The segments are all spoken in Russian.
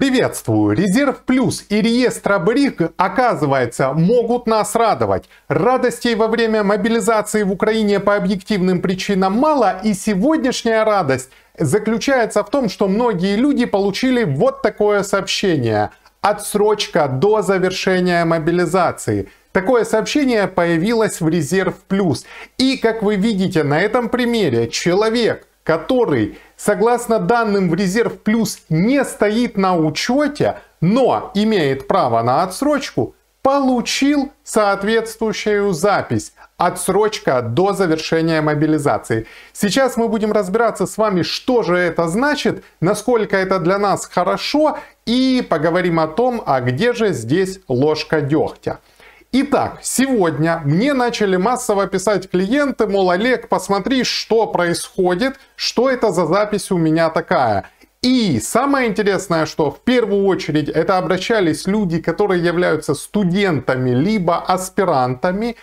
Приветствую! Резерв Плюс и реестр Абриг, оказывается, могут нас радовать. Радостей во время мобилизации в Украине по объективным причинам мало, и сегодняшняя радость заключается в том, что многие люди получили вот такое сообщение. Отсрочка до завершения мобилизации. Такое сообщение появилось в Резерв Плюс. И, как вы видите на этом примере, человек, который, согласно данным в резерв плюс, не стоит на учете, но имеет право на отсрочку, получил соответствующую запись. Отсрочка до завершения мобилизации. Сейчас мы будем разбираться с вами, что же это значит, насколько это для нас хорошо, и поговорим о том, а где же здесь ложка дегтя. Итак, сегодня мне начали массово писать клиенты, мол, Олег, посмотри, что происходит, что это за запись у меня такая. И самое интересное, что в первую очередь это обращались люди, которые являются студентами либо аспирантами.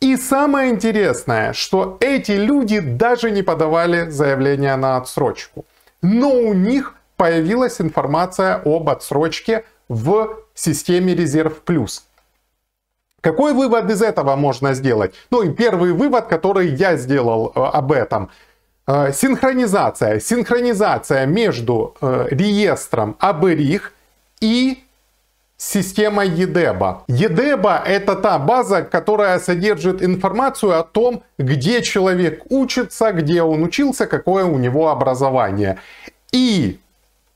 И самое интересное, что эти люди даже не подавали заявление на отсрочку. Но у них появилась информация об отсрочке в системе Резерв Плюс. Какой вывод из этого можно сделать? Ну и первый вывод, который я сделал э, об этом. Э, синхронизация. Синхронизация между э, реестром АБРИХ и системой EDEBA. EDEBA это та база, которая содержит информацию о том, где человек учится, где он учился, какое у него образование. И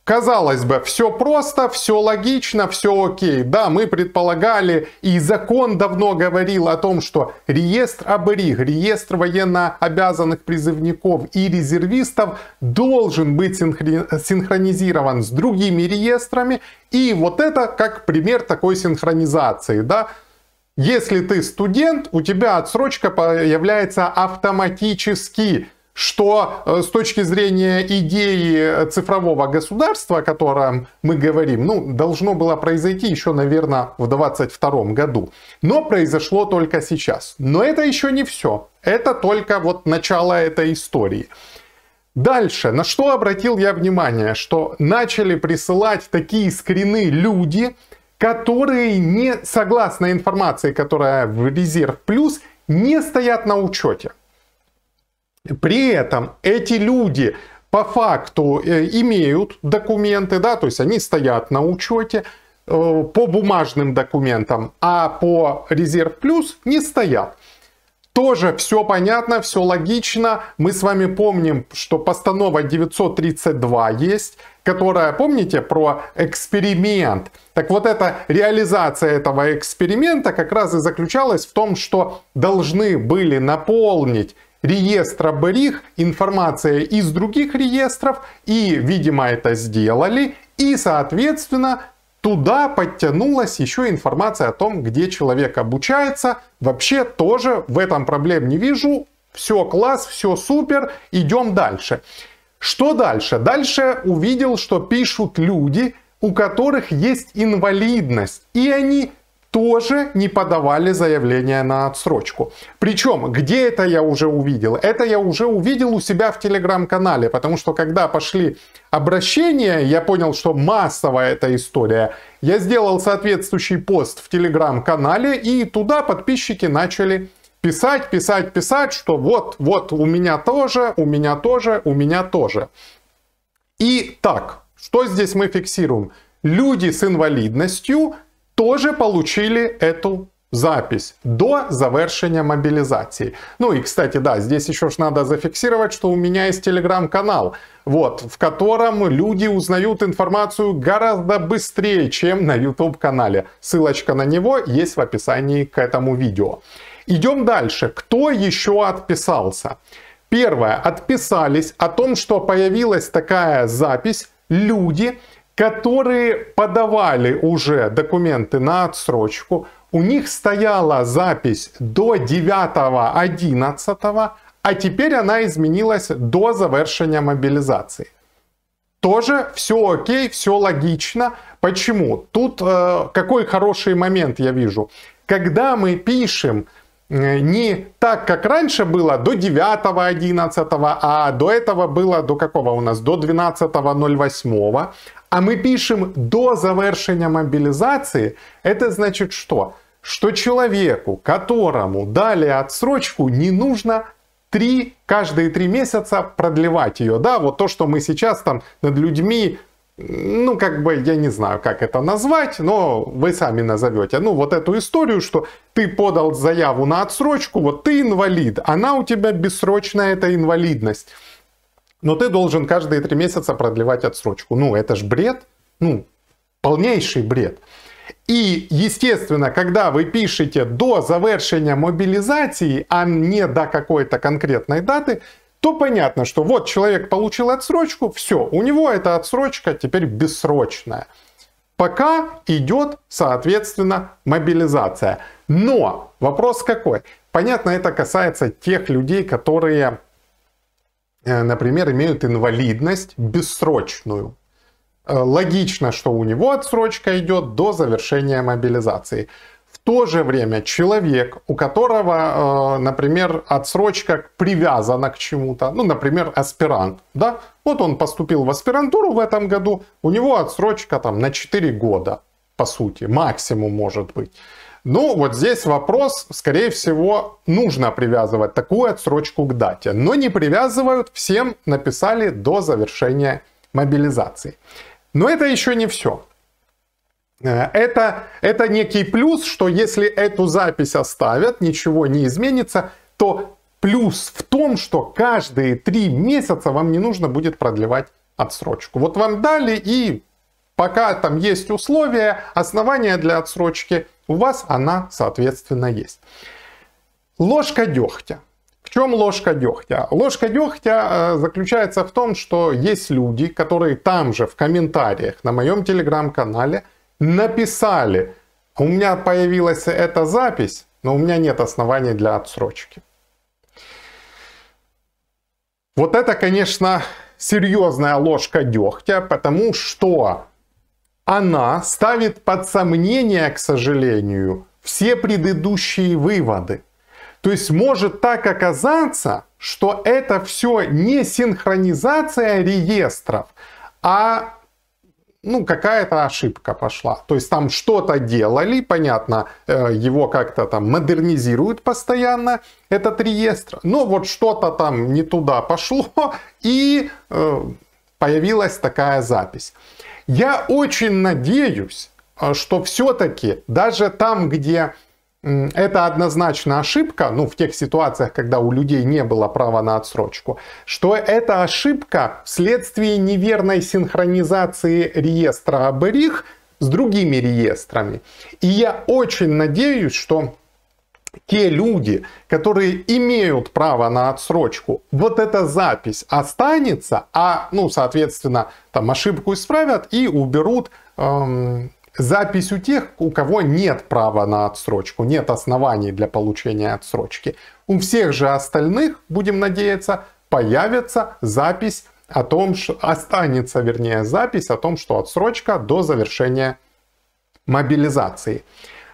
Казалось бы, все просто, все логично, все окей. Да, мы предполагали, и закон давно говорил о том, что реестр АБРИГ, реестр военно обязанных призывников и резервистов должен быть синхронизирован с другими реестрами. И вот это как пример такой синхронизации. Да? Если ты студент, у тебя отсрочка появляется автоматически что э, с точки зрения идеи цифрового государства, о котором мы говорим, ну, должно было произойти еще, наверное, в 2022 году. Но произошло только сейчас. Но это еще не все. Это только вот начало этой истории. Дальше, на что обратил я внимание, что начали присылать такие скрины люди, которые не, согласно информации, которая в резерв плюс, не стоят на учете. При этом эти люди по факту э, имеют документы, да, то есть они стоят на учете э, по бумажным документам, а по резерв плюс не стоят. Тоже все понятно, все логично. Мы с вами помним, что постанова 932 есть, которая, помните, про эксперимент. Так вот, эта реализация этого эксперимента как раз и заключалась в том, что должны были наполнить реестра БРИХ информация из других реестров, и, видимо, это сделали, и, соответственно, туда подтянулась еще информация о том, где человек обучается. Вообще тоже в этом проблем не вижу. Все класс, все супер, идем дальше. Что дальше? Дальше увидел, что пишут люди, у которых есть инвалидность, и они тоже не подавали заявление на отсрочку. Причем, где это я уже увидел? Это я уже увидел у себя в телеграм-канале, потому что когда пошли обращения, я понял, что массовая эта история. Я сделал соответствующий пост в телеграм-канале, и туда подписчики начали писать, писать, писать, что вот, вот, у меня тоже, у меня тоже, у меня тоже. И так, что здесь мы фиксируем? Люди с инвалидностью тоже получили эту запись до завершения мобилизации. Ну и, кстати, да, здесь еще ж надо зафиксировать, что у меня есть телеграм-канал, вот, в котором люди узнают информацию гораздо быстрее, чем на YouTube-канале. Ссылочка на него есть в описании к этому видео. Идем дальше. Кто еще отписался? Первое. Отписались о том, что появилась такая запись. Люди, которые подавали уже документы на отсрочку, у них стояла запись до 9.11, а теперь она изменилась до завершения мобилизации. Тоже все окей, все логично. Почему? Тут э, какой хороший момент я вижу. Когда мы пишем не так, как раньше было до 9-11, а до этого было до какого у нас? До 12.08. А мы пишем до завершения мобилизации. Это значит что? Что человеку, которому дали отсрочку, не нужно три, каждые три месяца продлевать ее. Да, вот то, что мы сейчас там над людьми ну, как бы, я не знаю, как это назвать, но вы сами назовете. Ну, вот эту историю, что ты подал заяву на отсрочку, вот ты инвалид, она у тебя бессрочная, это инвалидность. Но ты должен каждые три месяца продлевать отсрочку. Ну, это ж бред. Ну, полнейший бред. И, естественно, когда вы пишете до завершения мобилизации, а не до какой-то конкретной даты, то понятно, что вот человек получил отсрочку, все, у него эта отсрочка теперь бессрочная. Пока идет, соответственно, мобилизация. Но вопрос какой? Понятно, это касается тех людей, которые, э, например, имеют инвалидность бессрочную. Э, логично, что у него отсрочка идет до завершения мобилизации то же время человек, у которого, э, например, отсрочка привязана к чему-то, ну, например, аспирант, да, вот он поступил в аспирантуру в этом году, у него отсрочка там на 4 года, по сути, максимум может быть. Ну, вот здесь вопрос, скорее всего, нужно привязывать такую отсрочку к дате. Но не привязывают, всем написали до завершения мобилизации. Но это еще не все. Э, это, это некий плюс, что если эту запись оставят, ничего не изменится, то плюс в том, что каждые три месяца вам не нужно будет продлевать отсрочку. Вот вам дали и пока там есть условия, основания для отсрочки, у вас она, соответственно, есть. Ложка дегтя. В чем ложка дегтя? Ложка дегтя э, заключается в том, что есть люди, которые там же в комментариях на моем телеграм-канале – написали, у меня появилась эта запись, но у меня нет оснований для отсрочки. Вот это, конечно, серьезная ложка дегтя, потому что она ставит под сомнение, к сожалению, все предыдущие выводы. То есть может так оказаться, что это все не синхронизация реестров, а ну, какая-то ошибка пошла. То есть там что-то делали, понятно, э, его как-то там модернизируют постоянно, этот реестр. Но вот что-то там не туда пошло, и э, появилась такая запись. Я очень надеюсь, э, что все-таки даже там, где это однозначно ошибка, ну, в тех ситуациях, когда у людей не было права на отсрочку, что это ошибка вследствие неверной синхронизации реестра АБРИХ с другими реестрами. И я очень надеюсь, что те люди, которые имеют право на отсрочку, вот эта запись останется, а, ну, соответственно, там ошибку исправят и уберут эм, запись у тех, у кого нет права на отсрочку, нет оснований для получения отсрочки. У всех же остальных, будем надеяться, появится запись о том, что останется, вернее, запись о том, что отсрочка до завершения мобилизации.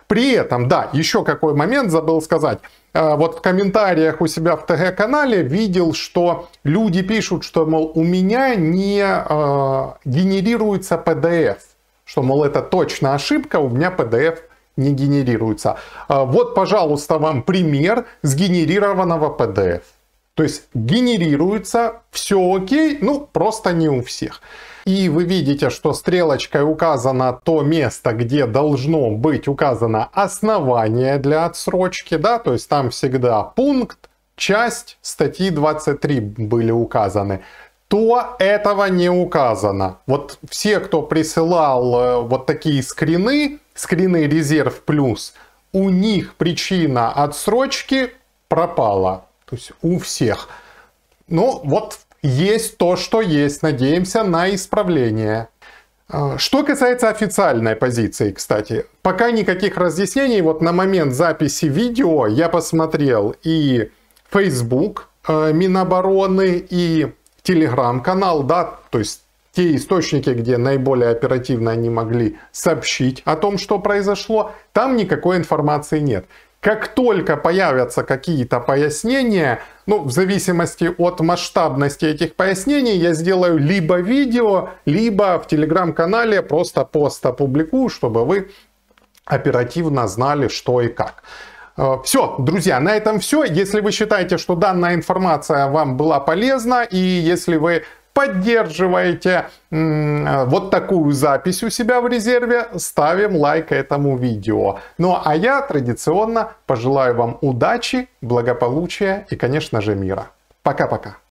При этом, да, еще какой момент забыл сказать. Э, вот в комментариях у себя в ТГ-канале видел, что люди пишут, что, мол, у меня не э, генерируется PDF что, мол, это точно ошибка, у меня PDF не генерируется. А вот, пожалуйста, вам пример сгенерированного PDF. То есть генерируется, все окей, ну просто не у всех. И вы видите, что стрелочкой указано то место, где должно быть указано основание для отсрочки, да, то есть там всегда пункт, часть статьи 23 были указаны то этого не указано. Вот все, кто присылал э, вот такие скрины, скрины резерв плюс, у них причина отсрочки пропала. То есть у всех. Ну вот есть то, что есть. Надеемся на исправление. А, что касается официальной позиции, кстати, пока никаких разъяснений. Вот на момент записи видео я посмотрел и Facebook э, Минобороны, и телеграм-канал, да, то есть те источники, где наиболее оперативно они могли сообщить о том, что произошло, там никакой информации нет. Как только появятся какие-то пояснения, ну, в зависимости от масштабности этих пояснений, я сделаю либо видео, либо в телеграм-канале просто пост опубликую, чтобы вы оперативно знали, что и как. Э, все, друзья, на этом все. Если вы считаете, что данная информация вам была полезна, и если вы поддерживаете вот такую запись у себя в резерве, ставим лайк этому видео. Ну а я традиционно пожелаю вам удачи, благополучия и, конечно же, мира. Пока-пока.